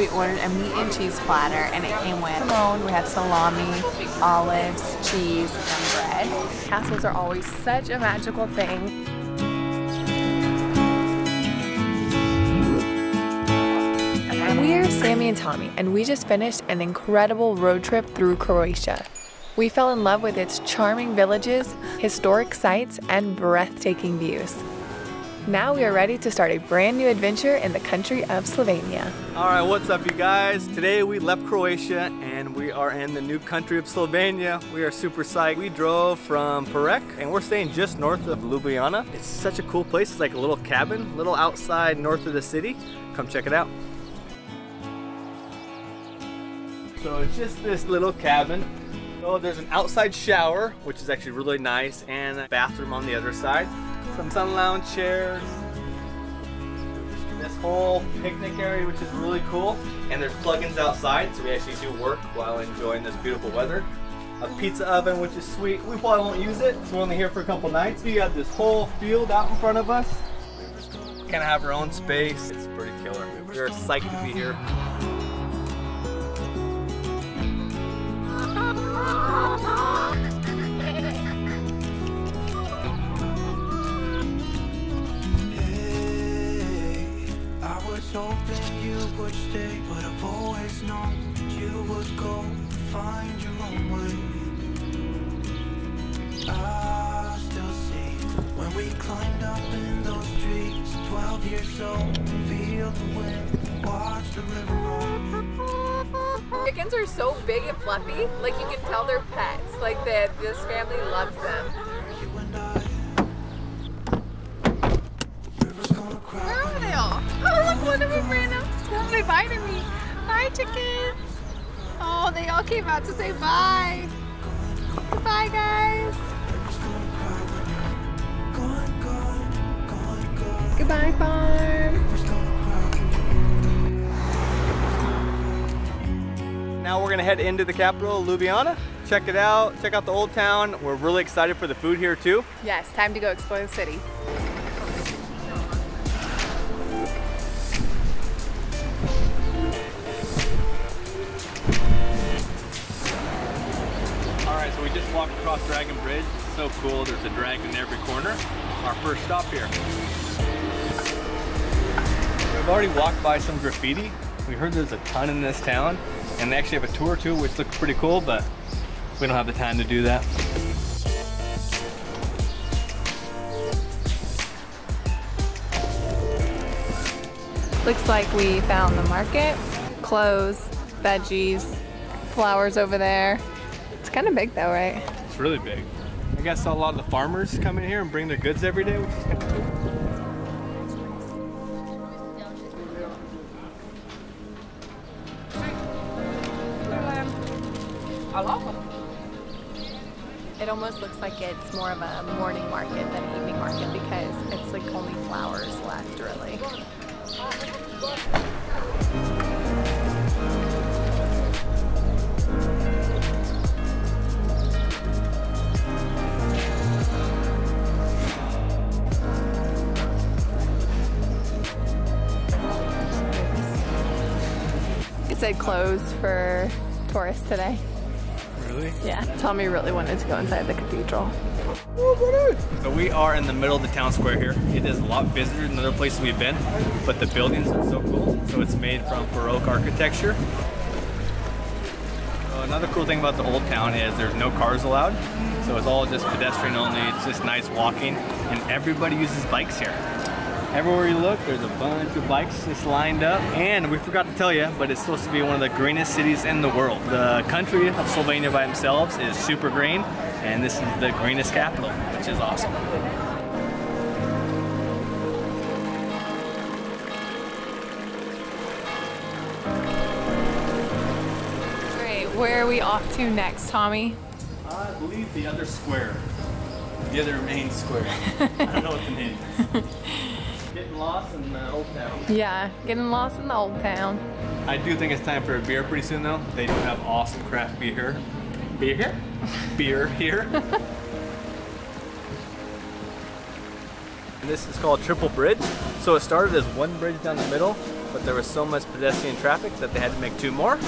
we ordered a meat and cheese platter, and it came with. We have salami, olives, cheese, and bread. Castles are always such a magical thing. We're Sammy and Tommy, and we just finished an incredible road trip through Croatia. We fell in love with its charming villages, historic sites, and breathtaking views. Now we are ready to start a brand new adventure in the country of Slovenia. All right, what's up you guys? Today we left Croatia and we are in the new country of Slovenia. We are super psyched. We drove from Porek and we're staying just north of Ljubljana. It's such a cool place. It's like a little cabin, little outside north of the city. Come check it out. So it's just this little cabin. So there's an outside shower, which is actually really nice, and a bathroom on the other side. Some sun lounge chairs. This whole picnic area, which is really cool. And there's plugins outside, so we actually do work while enjoying this beautiful weather. A pizza oven, which is sweet. We probably won't use it, so we're only here for a couple nights. We got this whole field out in front of us. Kind of have our own space. It's pretty killer. We're psyched to be here. You would stay, but I've always known you would go find your own way. I still see when we climbed up in those trees, 12 years old, feel the wind, watch the river run. Chickens are so big and fluffy, like you can tell they're pets. Like that, this family loves them. One of them ran out to school. They biting me. Hi, chickens. Oh, they all came out to say bye. Bye, guys. Goodbye, farm. Now we're gonna head into the capital, Ljubljana. Check it out, check out the old town. We're really excited for the food here too. Yes, time to go explore the city. Just walked across Dragon Bridge. It's So cool, there's a dragon in every corner. Our first stop here. We've already walked by some graffiti. We heard there's a ton in this town, and they actually have a tour too, which looks pretty cool, but we don't have the time to do that. Looks like we found the market, clothes, veggies, flowers over there. It's kind of big though, right? It's really big. I guess a lot of the farmers come in here and bring their goods every day, which is kind of cool. It almost looks like it's more of a morning market than evening market because it's like only flowers left really. It said closed for tourists today. Really? Yeah, Tommy really wanted to go inside the cathedral. So we are in the middle of the town square here. It is a lot busier than other places we've been, but the buildings are so cool. So it's made from Baroque architecture. Uh, another cool thing about the old town is there's no cars allowed. So it's all just pedestrian only. It's just nice walking, and everybody uses bikes here. Everywhere you look, there's a bunch of bikes just lined up. And we forgot to tell you, but it's supposed to be one of the greenest cities in the world. The country of Slovenia by themselves is super green, and this is the greenest capital, which is awesome. Great, where are we off to next, Tommy? I believe the other square. The other main square. I don't know what the name is. Getting lost in the old town. Yeah, getting lost in the old town. I do think it's time for a beer pretty soon though. They do have awesome craft beer here. Beer here? beer here. This is called Triple Bridge. So it started as one bridge down the middle, but there was so much pedestrian traffic that they had to make two more.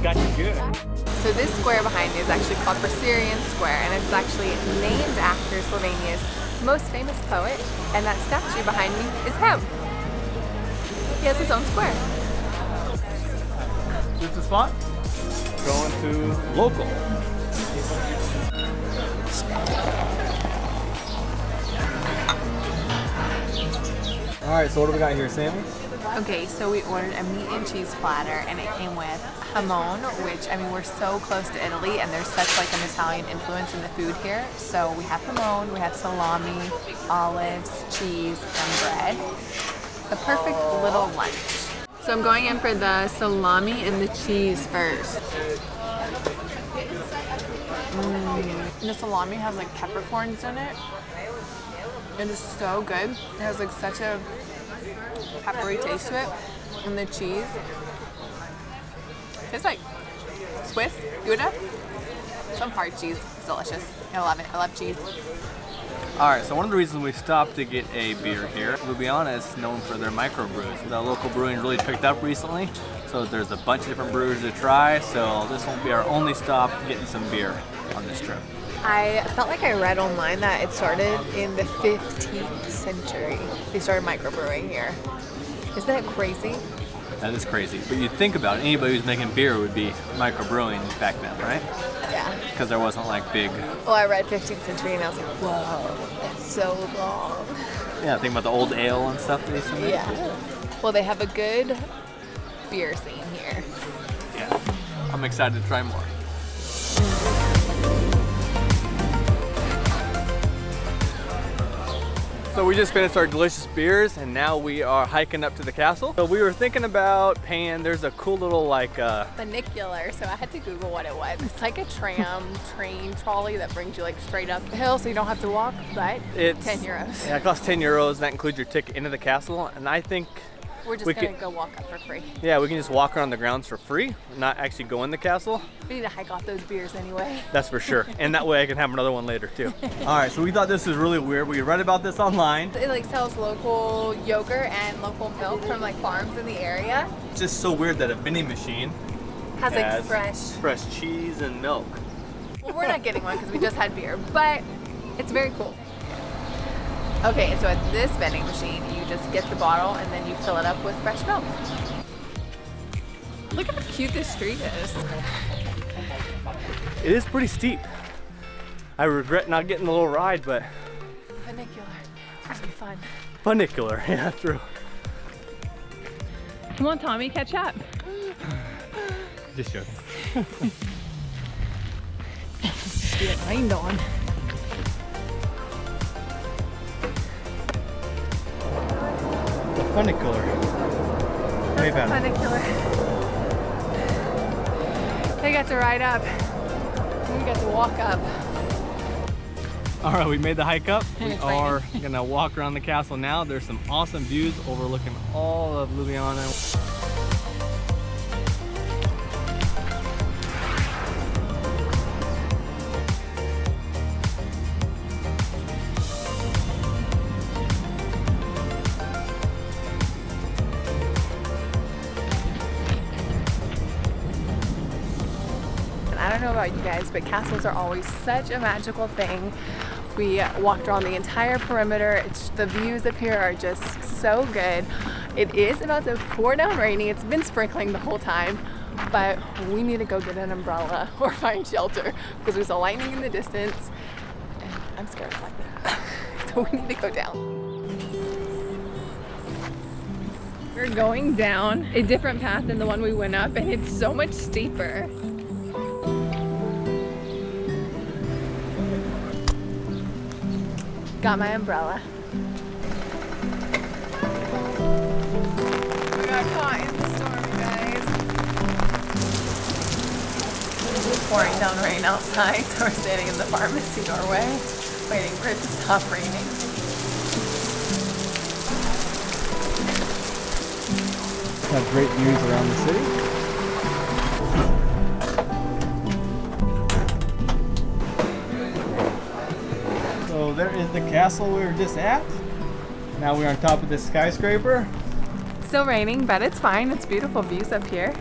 Spying on you. I got you good. So this square behind me is actually called Prešeren Square, and it's actually named after Slovenia's most famous poet, and that statue behind me is him. He has his own square. This is the spot? Going to local. All right, so what do we got here, Sammy? Okay, so we ordered a meat and cheese platter, and it came with jamón, which I mean we're so close to Italy, and there's such like an Italian influence in the food here. So we have jamón, we have salami, olives, cheese, and bread. The perfect little lunch. So I'm going in for the salami and the cheese first. Mm. The salami has like peppercorns in it. It is so good. It has like such a peppery taste to it. And the cheese. tastes like Swiss Gouda. Some hard cheese. It's delicious. I love it. I love cheese. All right, so one of the reasons we stopped to get a beer here, Ljubljana is known for their microbrews. The local brewing really picked up recently, so there's a bunch of different brewers to try. So this won't be our only stop getting some beer on this trip. I felt like I read online that it started in the 15th century. They started microbrewing here. Isn't that crazy? That is crazy. But you'd think about it, anybody who's making beer would be microbrewing back then, right? Yeah. Because there wasn't like big, Well, I read 15th century and I was like, whoa, that's so long. yeah, think about the old ale and stuff they used to make. Yeah. Well, they have a good beer scene here. Yeah. I'm excited to try more. So we just finished our delicious beers and now we are hiking up to the castle. So we were thinking about paying, there's a cool little like, uh, Funicular, so I had to Google what it was. It's like a tram train trolley that brings you like straight up the hill so you don't have to walk, but it's 10 euros. Yeah, it costs 10 euros. That includes your ticket into the castle. And I think, We're just We gonna could- go walk up for free. yeah, we can just walk around the grounds for free, not actually go in the castle. We need to hike off those beers anyway. That's for sure. and that way I can have another one later too. All right, so we thought this was really weird. We read about this online. It like sells local yogurt and local milk from like farms in the area. It's just so weird that a vending machine Has like has fresh. fresh cheese and milk. Well, we're not getting one because we just had beer, but it's very cool. Okay, so at this vending machine, you just get the bottle and then you fill it up with fresh milk. Look how cute this street is. It is pretty steep. I regret not getting the little ride, but Funicular. It's supposed to be fun. funicular. Yeah, true. Come on, Tommy, catch up. Just joking. Get rained on. The funicular. Way better. Funicular. They got to ride up. We got to walk up. All right, we made the hike up. We are gonna walk around the castle now. There's some awesome views overlooking all of Ljubljana. But castles are always such a magical thing. We walked around the entire perimeter. It's, the views up here are just so good. It is about to pour down raining. It's been sprinkling the whole time, but we need to go get an umbrella or find shelter because there's a lightning in the distance and I'm scared of lightning. so we need to go down. We're going down a different path than the one we went up and it's so much steeper. Got my umbrella. We got caught in the storm, you guys. It's pouring down rain outside, so we're standing in the pharmacy doorway, waiting for it to stop raining. have great views around the city. There is the castle we were just at. Now we're on top of this skyscraper. Still raining, but it's fine. It's beautiful views up here.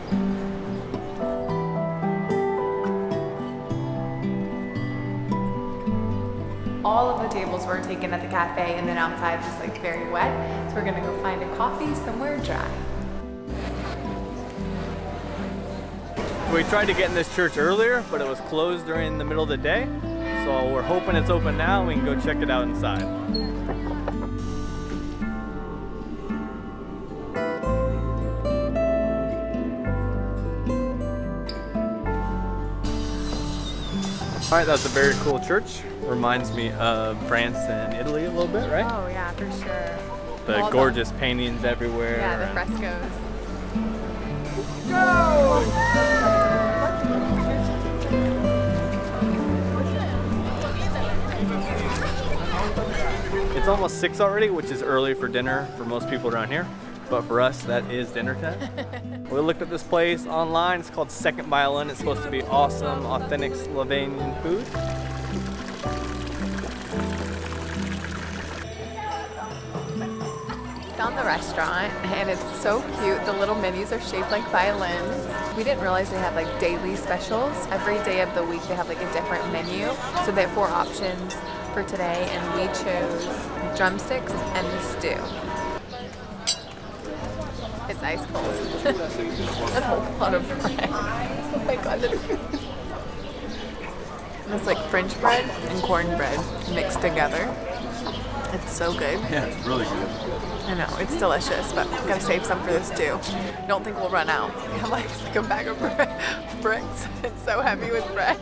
All of the tables were taken at the cafe and then outside just like very wet. So we're gonna go find a coffee somewhere dry. We tried to get in this church earlier, but it was closed during the middle of the day. So we're hoping it's open now we can go check it out inside. All right, that's a very cool church. Reminds me of France and Italy a little bit, right? Oh yeah, for sure. The all the- gorgeous paintings everywhere. Yeah, the and- frescoes. It's almost six already, which is early for dinner for most people around here. But for us, that is dinner time. we looked at this place online. It's called Second Violin. It's supposed to be awesome, authentic Slovenian food. Found the restaurant and it's so cute. The little menus are shaped like violins. We didn't realize they had like daily specials. Every day of the week they have like a different menu. So they have four options for today and we chose drumsticks and the stew. It's ice cold. That's a lot of bread. Oh my god. It's like French bread and cornbread mixed together. It's so good. Yeah, it's really good. I know, it's delicious, but I'm gonna save some for this too. Don't think we'll run out. We have like, like a bag of bricks. It's so heavy with bread.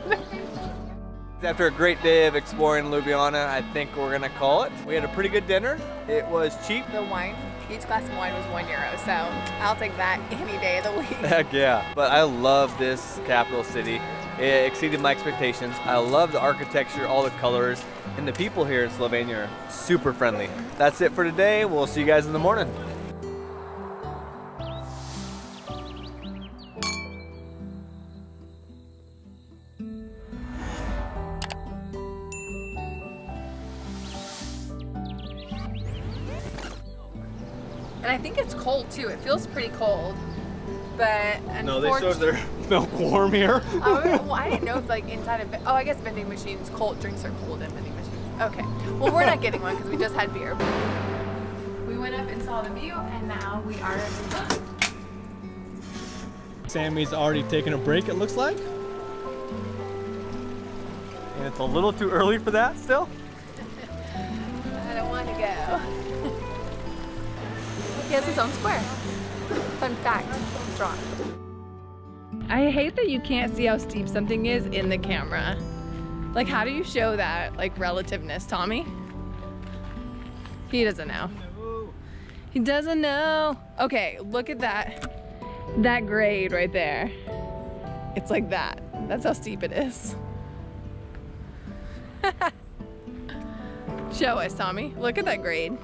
After a great day of exploring Ljubljana, I think we're gonna call it. We had a pretty good dinner. It was cheap. The wine, each glass of wine was one euro, so I'll take that any day of the week. Heck yeah. But I love this capital city. It exceeded my expectations. I love the architecture, all the colors, and the people here in Slovenia are super friendly. That's it for today. We'll see you guys in the morning. And I think it's cold too. It feels pretty cold. But no, they serve their milk warm here. Oh, well, I didn't know if like inside of oh, I guess vending machines, cold drinks are cold in vending machines. Okay. Well, we're not getting one because we just had beer. We went up and saw the view, and now we are. Sammy's already taken a break, it looks like. And it's a little too early for that still. He has his own square. Fun fact, drawn. I hate that you can't see how steep something is in the camera. Like, how do you show that, like, relativeness, Tommy? He doesn't know. He doesn't know. Okay, look at that. That grade right there. It's like that. That's how steep it is. Show us, Tommy. Look at that grade.